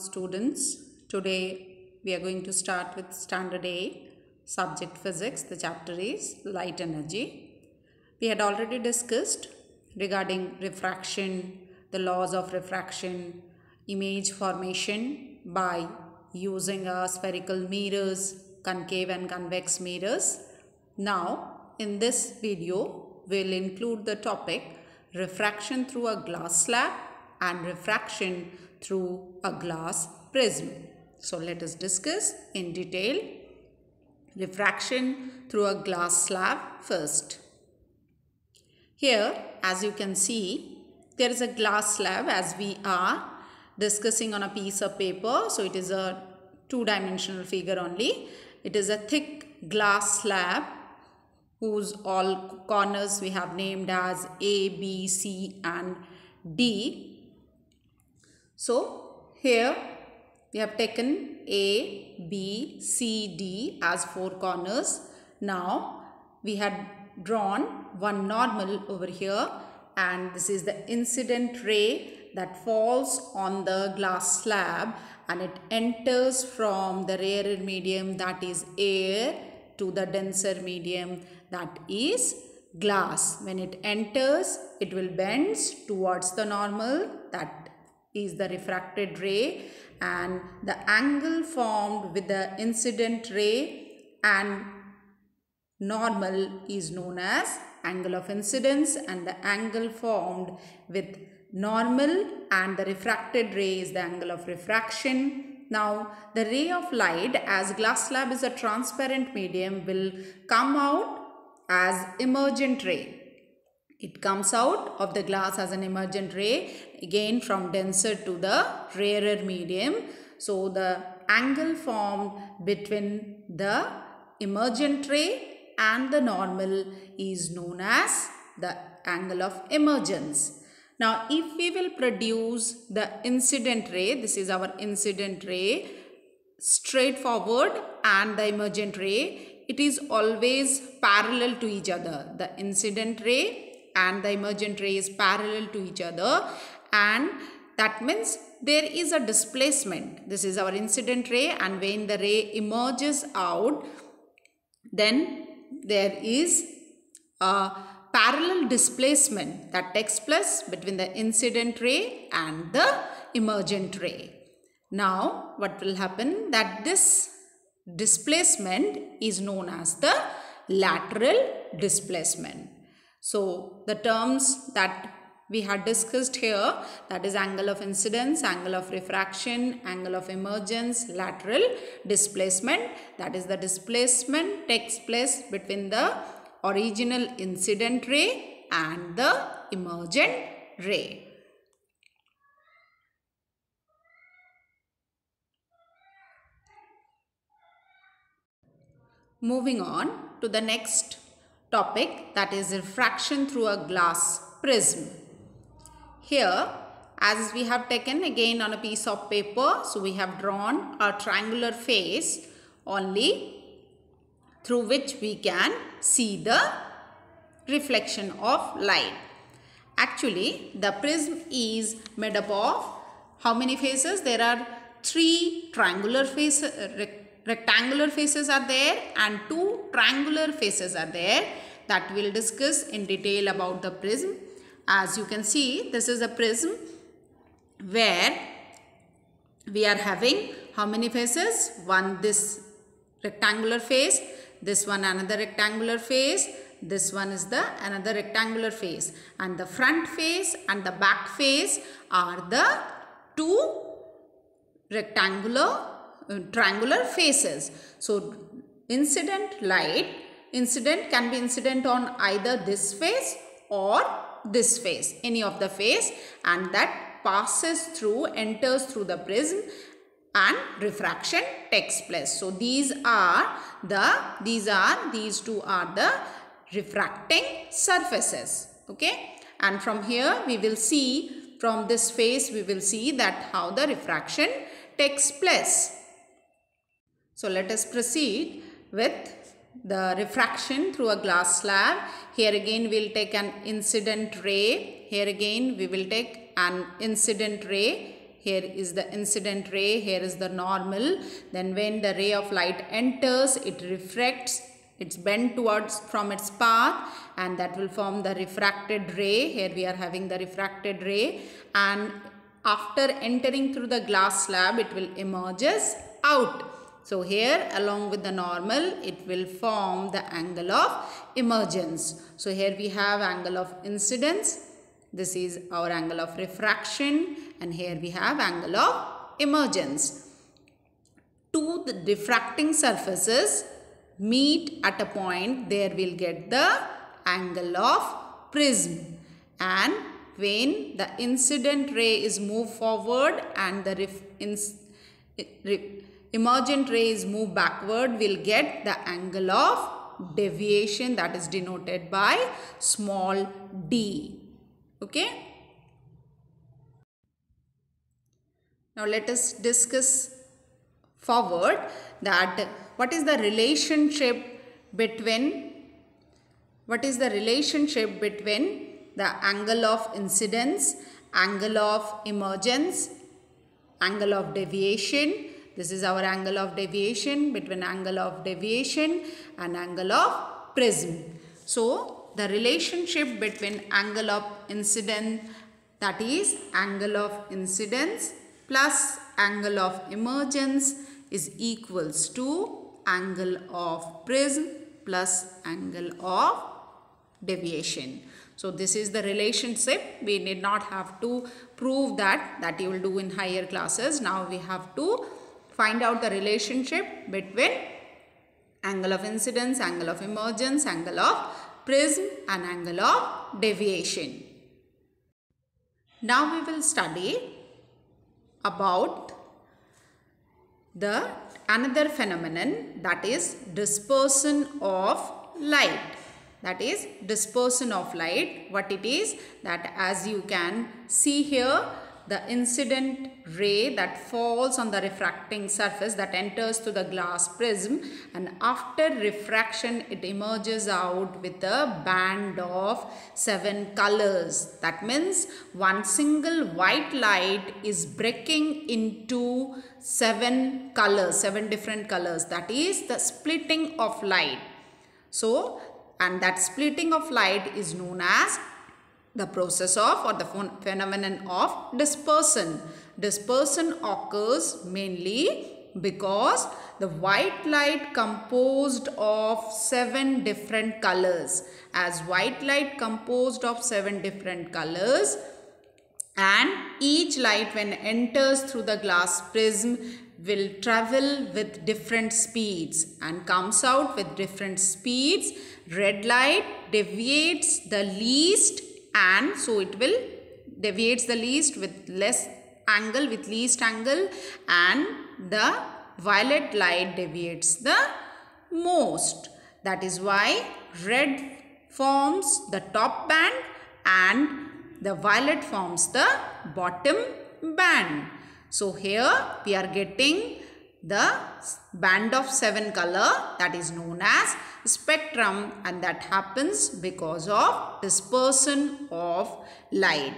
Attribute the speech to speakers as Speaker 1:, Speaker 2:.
Speaker 1: students. Today we are going to start with standard A, subject physics. The chapter is light energy. We had already discussed regarding refraction, the laws of refraction, image formation by using a spherical mirrors, concave and convex mirrors. Now, in this video, we'll include the topic refraction through a glass slab and refraction through a glass prism. So, let us discuss in detail refraction through a glass slab first. Here, as you can see, there is a glass slab as we are discussing on a piece of paper. So, it is a two-dimensional figure only. It is a thick glass slab whose all corners we have named as A, B, C and D. So, here we have taken A, B, C, D as four corners. Now, we had drawn one normal over here and this is the incident ray that falls on the glass slab and it enters from the rarer medium that is air to the denser medium that is glass. When it enters, it will bend towards the normal that is the refracted ray and the angle formed with the incident ray and normal is known as angle of incidence and the angle formed with normal and the refracted ray is the angle of refraction. Now the ray of light as glass slab is a transparent medium will come out as emergent ray. It comes out of the glass as an emergent ray again from denser to the rarer medium. So the angle formed between the emergent ray and the normal is known as the angle of emergence. Now, if we will produce the incident ray, this is our incident ray, straight forward and the emergent ray, it is always parallel to each other. The incident ray and the emergent ray is parallel to each other and that means there is a displacement. This is our incident ray and when the ray emerges out, then there is a parallel displacement that takes place between the incident ray and the emergent ray. Now, what will happen that this displacement is known as the lateral displacement. So, the terms that we had discussed here that is angle of incidence, angle of refraction, angle of emergence, lateral displacement that is the displacement takes place between the original incident ray and the emergent ray. Moving on to the next topic that is refraction through a glass prism. Here as we have taken again on a piece of paper so we have drawn a triangular face only through which we can see the reflection of light. Actually the prism is made up of how many faces? There are three triangular faces, uh, rectangular faces are there and two triangular faces are there that we'll discuss in detail about the prism. As you can see this is a prism where we are having how many faces? One this rectangular face, this one another rectangular face, this one is the another rectangular face and the front face and the back face are the two rectangular Uh, triangular faces. So incident light incident can be incident on either this face or this face any of the face and that passes through enters through the prism and refraction takes place. So these are the these are these two are the refracting surfaces okay? And from here we will see from this face we will see that how the refraction takes place so let us proceed with the refraction through a glass slab. Here again we will take an incident ray. Here again we will take an incident ray. here is the incident ray here is the normal then when the ray of light enters it refracts it's bent towards from its path and that will form the refracted ray here we are having the refracted ray and after entering through the glass slab it will emerges out so here along with the normal it will form the angle of emergence. So here we have angle of incidence. This is our angle of refraction. And here we have angle of emergence. Two the refracting surfaces meet at a point there we'll get the angle of prism. And when the incident ray is moved forward and the emergent rays move backward we'll get the angle of deviation that is denoted by small d. Okay? Now let us discuss forward that what is the relationship between what is the relationship between the angle of incidence angle of emergence angle of deviation this is our angle of deviation between angle of deviation and angle of prism so the relationship between angle of incidence that is angle of incidence plus angle of emergence is equals to angle of prism plus angle of deviation. So this is the relationship. We need not have to prove that that you will do in higher classes. Now we have to find out the relationship between angle of incidence, angle of emergence, angle of prism and angle of deviation. Now we will study about the another phenomenon that is dispersion of light. That is dispersion of light. What it is? That as you can see here the incident ray that falls on the refracting surface that enters through the glass prism and after refraction it emerges out with a band of seven colors. That means one single white light is breaking into seven colors, seven different colors. That is the splitting of light. So, and that splitting of light is known as the process of or the phenomenon of dispersion. Dispersion occurs mainly because the white light composed of seven different colors. As white light composed of seven different colors and each light when enters through the glass prism will travel with different speeds and comes out with different speeds. Red light deviates the least and so it will deviates the least with less angle with least angle and the violet light deviates the most. That is why red forms the top band and the violet forms the bottom band. So here we are getting the band of seven color that is known as spectrum and that happens because of dispersion of light.